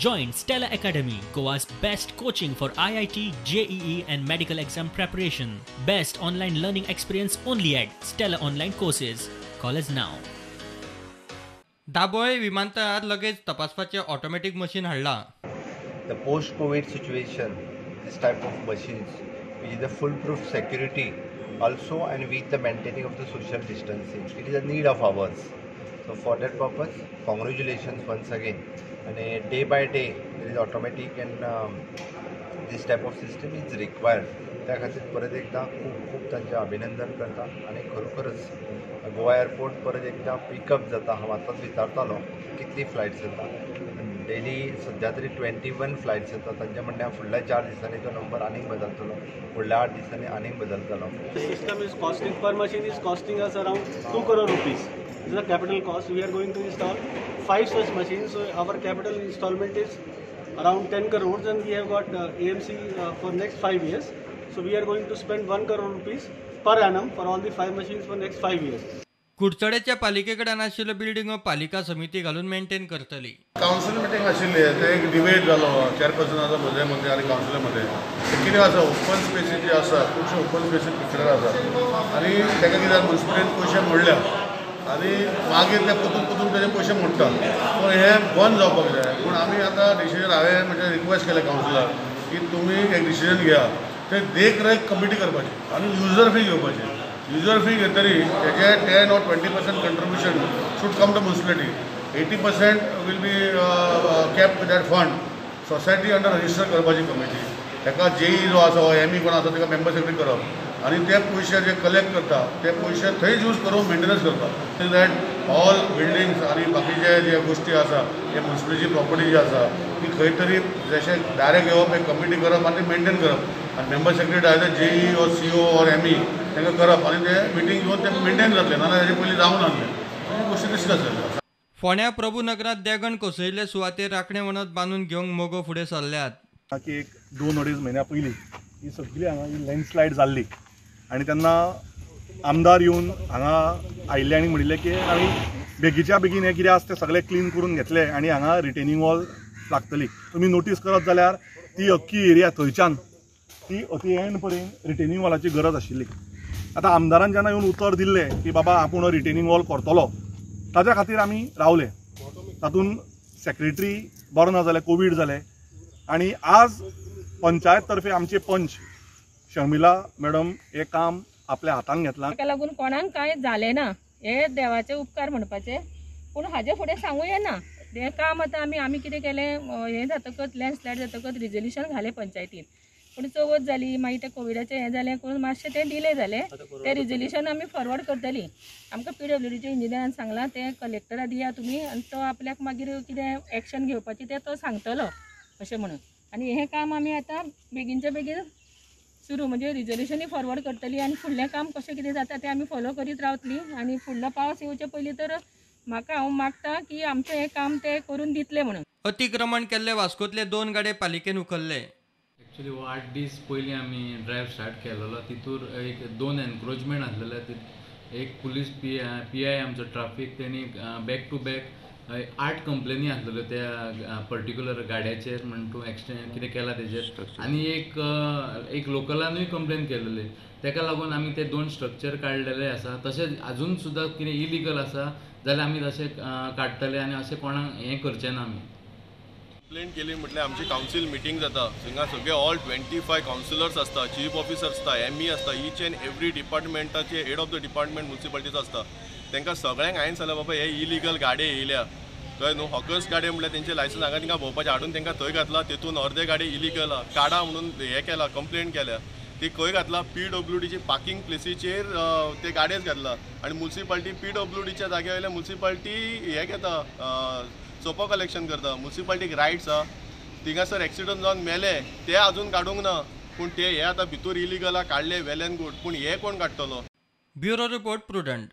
Join Stella Academy, Goa's best coaching for IIT, JEE, and medical exam preparation. Best online learning experience only at Stella Online Courses. Call us now. Dabolim विमानतळात लगेच तपासपाचे automatic machine हाडला the post-COVID situation, this type of machines, which is the foolproof security, also and with the maintaining of the social distancing, it is a need of ours. So for that purpose congratulations once again. And day by day day, there is automatic and um, this type of system त्या खातीर परत एकदा खूप खूप तांचे अभिनंदन करता आनी खरोखरच गोवा एअरपोर्ट परत एकदा पिकअप जाता हांव आतांच विचारतालो कितली फ्लायट्स जाता डेली सद्या तरी ट्वेंटी वन फ्लायट्स येता तांच्या म्हणल्या फुडल्या चार दिसांनी तो नंबर आनीक बदलतलो फुडल्या आठ दिसांनी आनीक बदलतलो system is costing per machine is costing us around two crore rupees is a capital cost. We are going to install five such machines. So our capital installment is around 10 crores and we have got uh, AMC uh, for next five years. So we are going to spend 1 crore rupees per annum for all the five machines for next five years. कुडचडेच्या पालिके कडेन आशिल्ल्यो बिल्डिंगो पालिका समिती घालून maintain करतली council meeting आशिल्ली ते एक डिबेट जालो चेअरपर्सनाचो म्हजे मदीं आनी कावन्सिला मदीं कितें आसा ओपन स्पेसीस जे आसा खुबशे ओपन स्पेसीस पिक्चर आसा आनी ताका कित्याक म्युन्सिपलिटीन पयशे मोडल्या आनी मागीर ते परतून परतून तेजे पयशे मोडटा पूण हें बंद जावपाक जाय पूण आमी आतां डिसिजन हांवें म्हणजे रिक्वेस्ट केलें कावन्सिलाक की तुमी एक डिसिजन घेया. ते देखरेख कमिटी करपाची आनी युजर फी घेवपाची युजर फी घेतरी तेजे ten or twenty percent contribution should come to municipality eighty percent will be cap that fund society under register करपाची कमिटी ताका जेई जो आसा हो एम ई कोण आसा ताका मेंबर सेक्रेटरी करप. आनी ते पयशे जे कलेक्ट करता ते पयशे थंयच यूज करून मेंटेनन्स करता. दॅट ऑल बिल्डिंग्स आनी बाकीचे जे गोश्टी आसा हे म्युन्सिपालिटी प्रॉपर्टी जी आसा ती खंय तरी जशें डायरेक्ट येवप एक कमिटी करप आनी मेंटेन करप. आनी मेंबर सेक्रेटरी आसा ते JE or C O or M E तांकां करप आनी ते मिटींग घेवन ते मेंटेन जातले नाजाल्यार हेजे पयलीं जावं नासलें गोश्टी डिस्कस जाल्यो फोण्या प्रभूनगरात देगण कोसयल्ले सुवातेर राखणे वणत बांदून घेवंक मोगो फुडें सरल्यात एक दोन अडीच महिन्या पयलीं ही सगळी हांगा ही लँडस्लायड जाल्ली आनी तेन्ना आमदार येवन हांगा आयिल्ले आनी म्हणिल्ले की आमी बेगीच्या बेगीन हें कितें आसा तें सगळें क्लीन करून घेतलें आनी हांगा रिटेनिंग वॉल लागतली. तुमी नोटीस करत जाल्यार ती अख्खी एरिया थंयच्यान ती अती एंड पर्यंत रिटेनिंग वॉलाची गरज आशिल्ली. आतां आमदारान जेन्ना येवन उतर दिल्लें की बाबा आपूण हो रिटेनिंग वॉल करतलो ताज्या खातीर आमी रावले. तातूंत सेक्रेटरी बरो ना जालें कोवीड जालें. आनी आज पंचायत तर्फे आमचे पंच शर्मिला मॅडम हे काम आपल्या हातान घेतलां. ताका लागून कोणाक कांय जालें ना हे देवाचे उपकार म्हणपाचे. पूण हाजे फुडें सांगूं येना हें काम आतां आमी आमी कितें केलें? हें जातकच लँडस्लायड जातकच रिजोल्युशन घालें पंचायतीन पूण चवथ जाली मागीर तें कोविडाचें हें जालें करून मातशें तें डिले जालें तें रिजोल्युशन आमी फॉरवर्ड करतलीं. आमकां पी डब्ल्यू डीच्या इंजिनियरान सांगलां तें कलेक्टरा दिया तुमी आनी तो आपल्याक मागीर कितें एक्शन घेवपाची तें तो सांगतलो अशें म्हणून. आनी हें काम आमी आतां बेगीनच्या बेगीन सुरू म्हणजे रिजोल्युशनूय फॉरवर्ड करतली आनी फुडलें काम कशें कितें जाता तें आमी फॉलो करीत रावतलीं आनी फुडलो पावस येवचे पयलीं तर म्हाका हांव मागता की आमचें हें काम ते करून दितले म्हणून. अतिक्रमण केल्ले वास्कोतले दोन गाडे पालिकेन उखल्ले. एक्चुली हो आठ दीस पयलीं आमी ड्रायव्ह स्टार्ट केलेलो. तितूर एक दोन एनक्रोचमेंट आसलेले ति- एक पुलीस पी पी आय आमचो ट्राफीक तेणी बॅक टू बॅक आठ कंप्लेनी आसलेल्यो त्या पर्टिक्युलर गाड्याचेर म्हण तूं एक्सिडेंट कितें केला तेजेर आनी एक एक लोकलानूय कंप्लेन केलेली. तेका लागून आमी ते दोन स्ट्रक्चर काडलेले आसा तशेंच आजून सुद्दां कितें इलिगल आसा जाल्यार आमी तशें काडटले आनी अशें कोणाक हें करचें ना आमी कंप्लेंट केली म्हटल्यार आमची कावन्सील मिटींग जाता. थिंगा सगळे ऑल ट्वेंटी फाय कावन्सिलर्स आसता चीफ ऑफिसर आसता एम ई आसता ईच एंड एवरी डिपार्टमेंटाचे हेड ऑफ द डिपार्टमेंट म्युन्सिपालिटीचो आसता तांकां सगळ्यांक हांवें सांगलें बाबा हे इलिगल गाडये येयल्या थंय न्हू हॉकर्स गाडये म्हळ्यार तेंचे लायसन्स हांगा तिंगा भोंवपाचें हाडून तांकां थंय घातला. तेतून अर्दे गाडी इलिगल आहा. काडा म्हणून हे केला कंप्लेन केल्या. ती खंय घातला? पी डब्ल्यू डीची पार्किंग प्लेसीचेर ते गाडयेच घातला. आनी मुन्सिपाल्टी पी डब्ल्यू डीच्या जाग्या वयल्या मुन्सिपाल्टी हे घेता सोपो कलेक्शन करता. मुन्सिपाल्टीक रायट्स आहा. थिंगासर एक्सिडंट जावन मेले. ते अजून काडूंक ना. पूण ते हे आतां भितूर इलिगल काडले वेल एन गूड. पूण हे कोण काडटलो? Bureau report Prudent.